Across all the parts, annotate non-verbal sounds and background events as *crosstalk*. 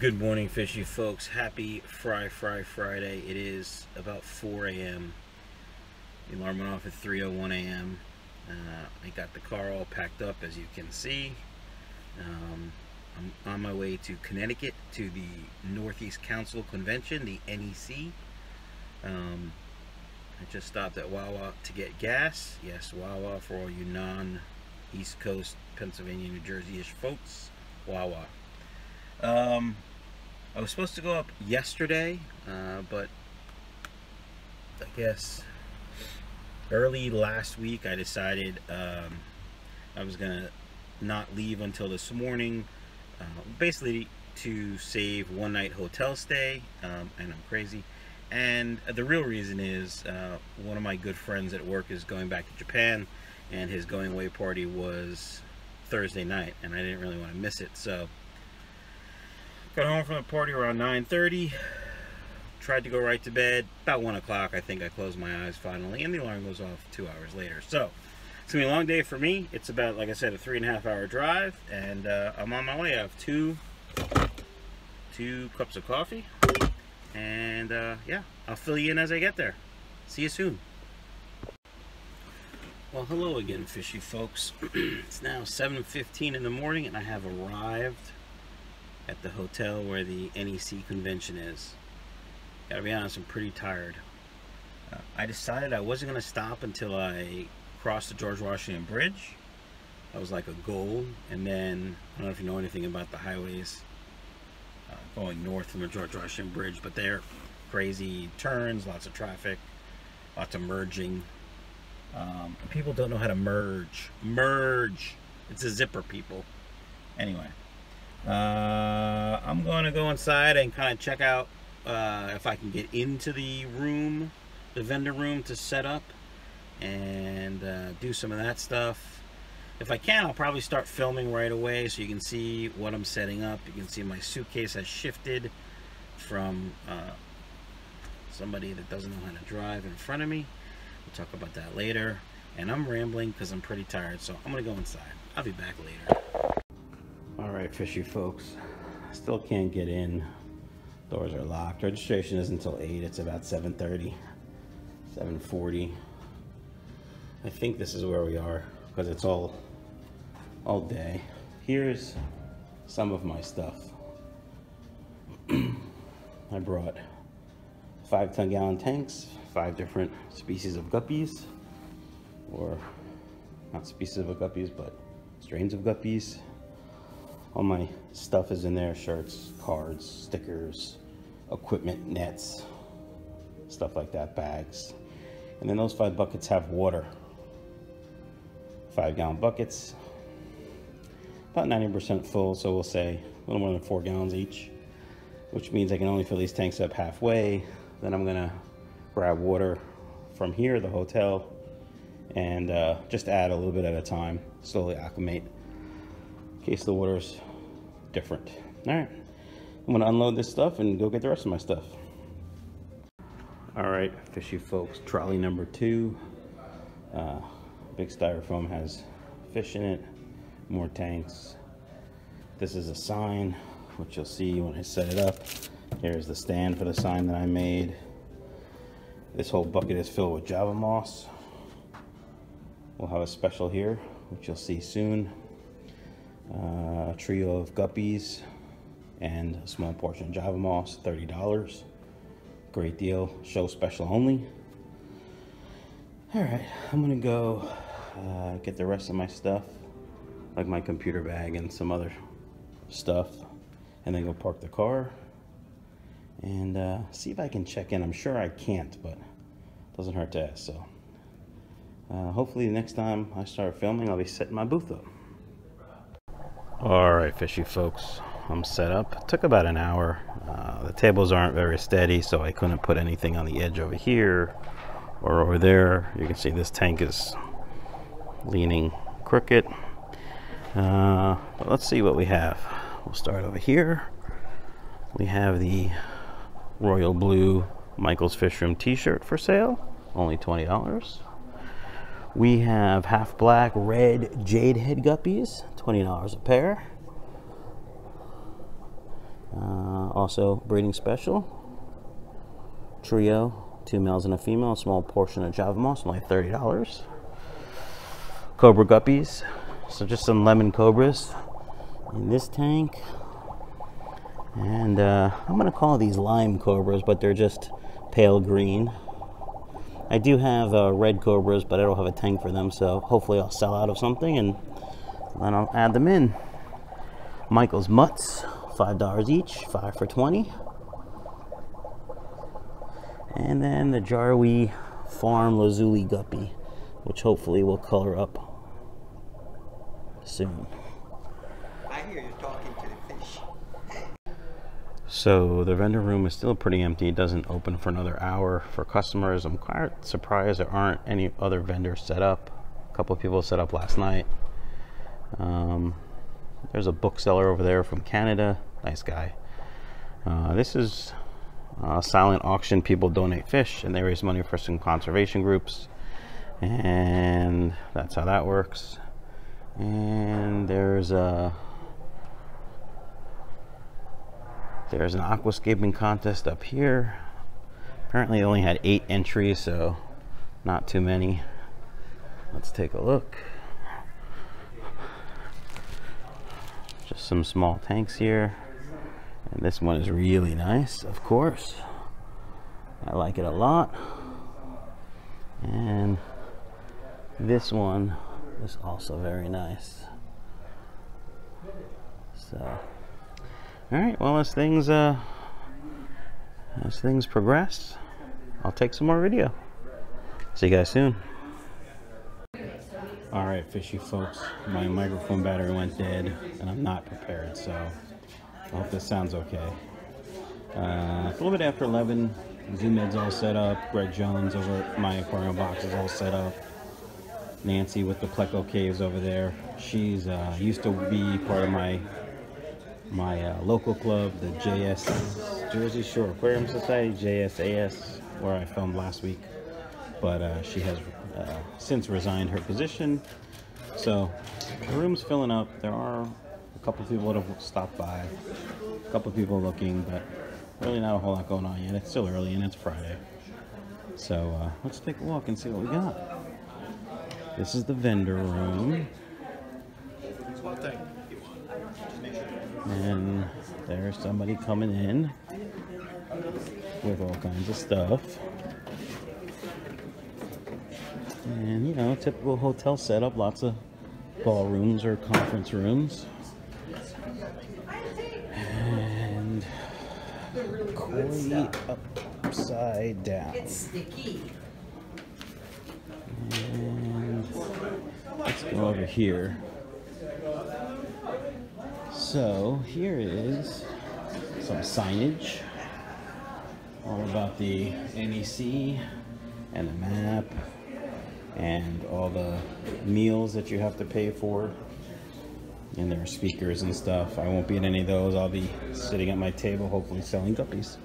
Good morning, fishy folks. Happy Fry Fry Friday. It is about 4 a.m. The alarm went off at 3:01 a.m. Uh, I got the car all packed up, as you can see. Um, I'm on my way to Connecticut to the Northeast Council Convention, the NEC. Um, I just stopped at Wawa to get gas. Yes, Wawa for all you non-East Coast, Pennsylvania, New Jersey-ish folks. Wawa. Um, I was supposed to go up yesterday, uh, but I guess early last week I decided um, I was gonna not leave until this morning, uh, basically to save one night hotel stay. Um, and I'm crazy. And the real reason is uh, one of my good friends at work is going back to Japan, and his going away party was Thursday night, and I didn't really want to miss it. So got home from the party around 9:30. Tried to go right to bed. About one o'clock, I think I closed my eyes finally, and the alarm goes off two hours later. So it's gonna be a long day for me. It's about, like I said, a three and a half hour drive, and uh, I'm on my way. I have two two cups of coffee, and uh, yeah, I'll fill you in as I get there. See you soon. Well, hello again, fishy folks. *clears throat* it's now 7.15 in the morning, and I have arrived at the hotel where the NEC convention is. Gotta be honest, I'm pretty tired. Uh, I decided I wasn't gonna stop until I crossed the George Washington Bridge. That was like a goal. And then, I don't know if you know anything about the highways uh, going north from the George Washington Bridge, but they're crazy turns, lots of traffic, lots of merging. Um, people don't know how to merge. Merge. It's a zipper, people. Anyway, uh, I'm going to go inside and kind of check out uh, if I can get into the room, the vendor room to set up and uh, do some of that stuff. If I can, I'll probably start filming right away so you can see what I'm setting up. You can see my suitcase has shifted from uh, somebody that doesn't know how to drive in front of me. We'll talk about that later. And I'm rambling because I'm pretty tired, so I'm going to go inside. I'll be back later. All right, fishy folks. Still can't get in. Doors are locked. Registration isn't until 8. It's about 7.30, 7.40. I think this is where we are because it's all all day. Here's some of my stuff. *clears throat* I brought five ton gallon tanks, five different species of guppies, or not species of guppies, but strains of guppies. All my stuff is in there, shirts, cards, stickers, equipment, nets, stuff like that, bags. And then those five buckets have water five gallon buckets. About 90% full, so we'll say a little more than four gallons each, which means I can only fill these tanks up halfway. Then I'm gonna grab water from here, the hotel, and uh, just add a little bit at a time, slowly acclimate in case the water's different. All right, I'm gonna unload this stuff and go get the rest of my stuff. All right, fishy folks, trolley number two. Uh, big styrofoam has fish in it, more tanks. This is a sign, which you'll see when I set it up. Here's the stand for the sign that I made. This whole bucket is filled with Java moss. We'll have a special here, which you'll see soon. Uh, a trio of guppies and a small portion of Java moss, $30. Great deal, show special only. All right, I'm gonna go uh, get the rest of my stuff, like my computer bag and some other stuff, and then go park the car and uh, see if I can check in. I'm sure I can't, but it doesn't hurt to ask. So uh, hopefully next time I start filming, I'll be setting my booth up. All right, fishy folks, I'm set up. It took about an hour. Uh, the tables aren't very steady, so I couldn't put anything on the edge over here or over there. You can see this tank is leaning crooked. Uh, let's see what we have. We'll start over here. We have the royal blue Michael's Fish Room t-shirt for sale, only $20. We have half black red jade head guppies, $20 a pair. Uh, also breeding special. Trio, two males and a female, small portion of Java moss, only $30. Cobra guppies, so just some lemon cobras in this tank. And uh, I'm gonna call these lime cobras, but they're just pale green. I do have uh, red cobras, but I don't have a tank for them, so hopefully I'll sell out of something and then I'll add them in. Michael's Mutts, $5 each, 5 for 20 And then the Jarwy Farm Lazuli Guppy, which hopefully will color up soon. I hear you talking to the fish. So the vendor room is still pretty empty. It doesn't open for another hour for customers. I'm quite surprised there aren't any other vendors set up. A couple of people set up last night. Um, there's a bookseller over there from Canada. Nice guy. Uh, this is a silent auction. People donate fish and they raise money for some conservation groups. And that's how that works. And there's a there's an aquascaping contest up here. Apparently, only had eight entries, so not too many. Let's take a look. Just some small tanks here. And this one is really nice, of course. I like it a lot. And this one is also very nice. So, all right. Well, as things uh, as things progress, I'll take some more video. See you guys soon. All right, fishy folks. My microphone battery went dead, and I'm not prepared, so I hope this sounds okay. Uh, a little bit after 11. Zoo Med's all set up. Greg Jones over at my aquarium box is all set up. Nancy with the Pleco Caves over there. She's uh, used to be part of my my uh, local club, the JS Jersey Shore Aquarium Society, JSAS, where I filmed last week. But uh, she has uh, since resigned her position. So the room's filling up. There are a couple people that have stopped by, a couple people looking, but really not a whole lot going on yet. It's still early and it's Friday. So uh, let's take a walk and see what we got. This is the vendor room. And there's somebody coming in with all kinds of stuff. And you know, typical hotel setup, lots of ballrooms or conference rooms. And koi upside down. It's sticky. And let's go over here. So here is some signage all about the NEC and the map and all the meals that you have to pay for. And there are speakers and stuff. I won't be in any of those. I'll be sitting at my table, hopefully selling guppies.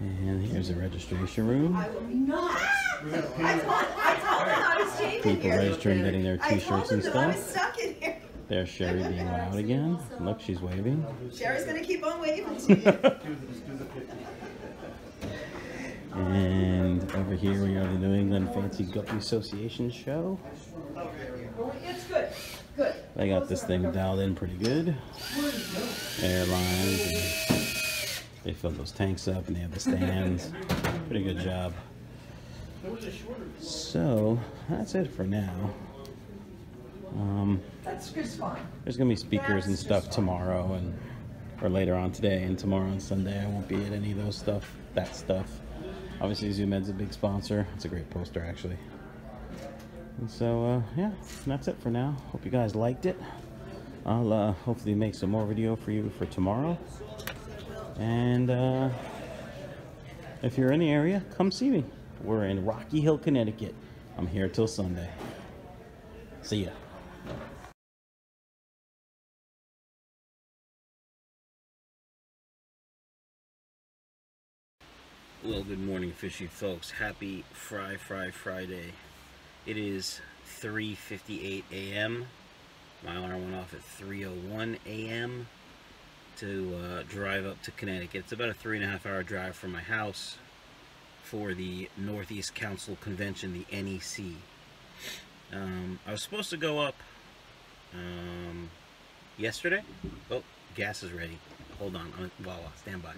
And here's a registration room. I will not. I told, I told them I was changing People here. registering, getting their t-shirts and that I was stuff. stuck in here. There's Sherry being loud again. Look, she's waving. Sherry's gonna keep on waving to you. And over here we are the New England Fancy Guppy Association show. It's good, good. They got this thing dialed in pretty good. Airlines. And they filled those tanks up and they have the stands. Pretty good job. So that's it for now. Um, That's just fine. there's gonna be speakers and stuff tomorrow and or later on today and tomorrow and Sunday. I won't be at any of those stuff. That stuff. Obviously, Zoo Med's a big sponsor. It's a great poster, actually. And so, uh, yeah, that's it for now. Hope you guys liked it. I'll uh, hopefully make some more video for you for tomorrow. And uh, if you're in the area, come see me. We're in Rocky Hill, Connecticut. I'm here till Sunday. See ya. Well, good morning, fishy folks. Happy Fry Fry Friday. It is 3.58 a.m. My alarm went off at 3.01 a.m. to uh, drive up to Connecticut. It's about a three and a half hour drive from my house for the Northeast Council Convention, the NEC. Um, I was supposed to go up um, yesterday. Oh, gas is ready. Hold on. Uh, I'm, stand by.